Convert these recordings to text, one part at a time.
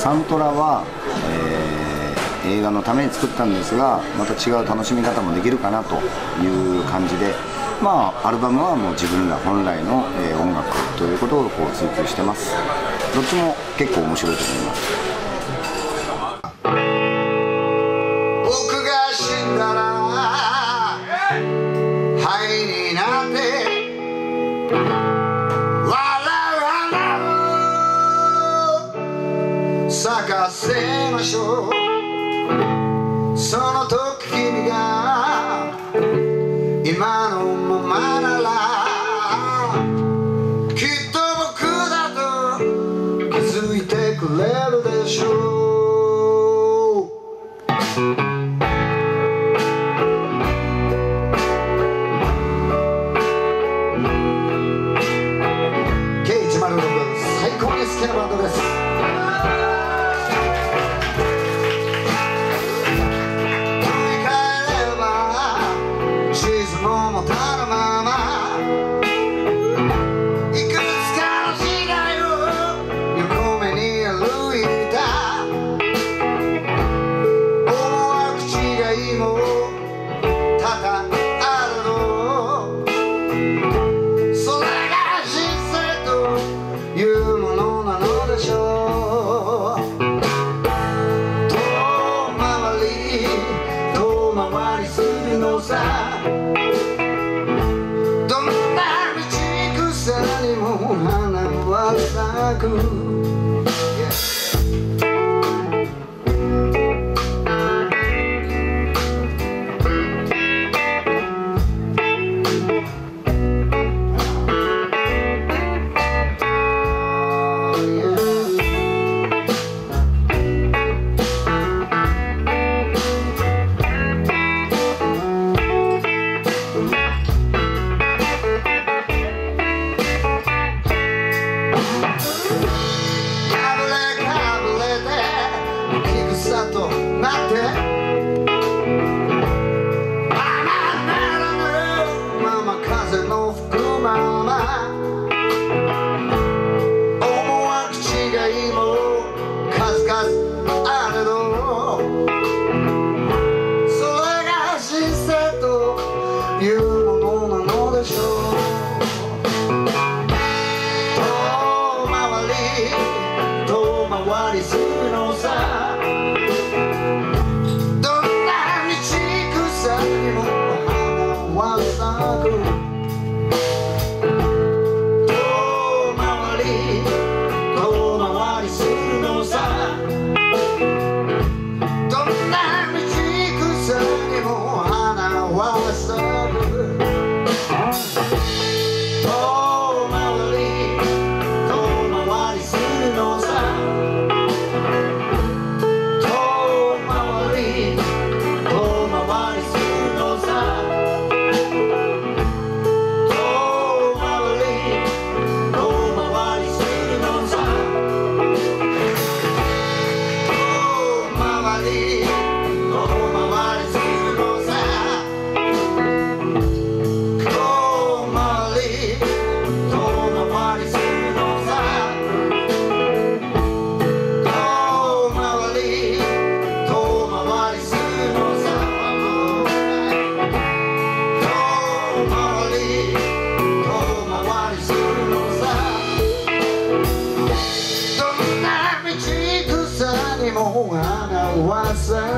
サントラは、えー、映画のために作ったんですがまた違う楽しみ方もできるかなという感じでまあアルバムはもう自分ら本来の、えー、音楽ということをこう追求してます。どっちも結構面白いと思います。けましょ。うその時君が今のままならきっと僕だと気づいてくれるでしょう。さ。どんな道草にも花は咲く。there's an oath to my.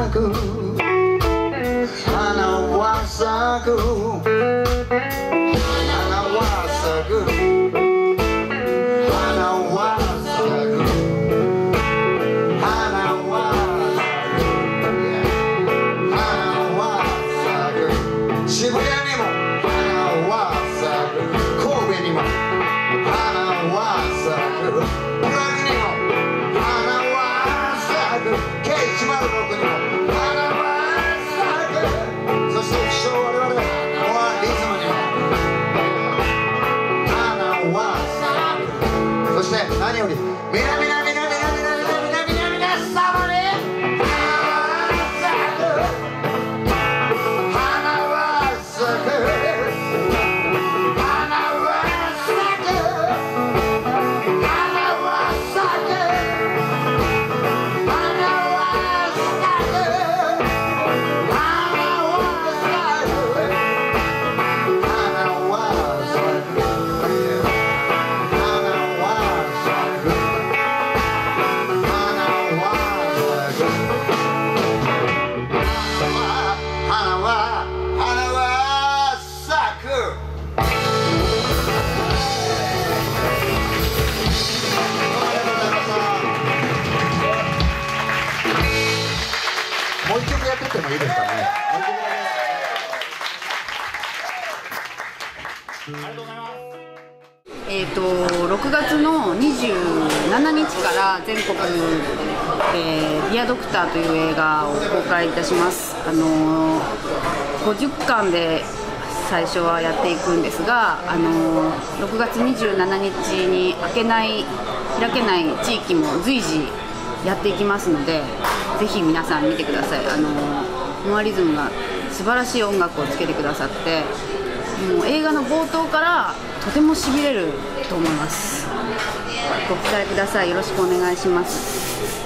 Wasaku Hana Wasaku 何より。みなみないいですかね。えー、と6月の27日から全国、えーディアドクター」という映画を公開いたします、あのー50巻で最初はやっていくんですが、あのー6月27日に開けない開けない地域も随時やっていきますのでぜひ皆さん見てください、あのーモアリズムが素晴らしい音楽をつけてくださってもう映画の冒頭からとてもしびれると思います。ご期待ください。よろしくお願いします。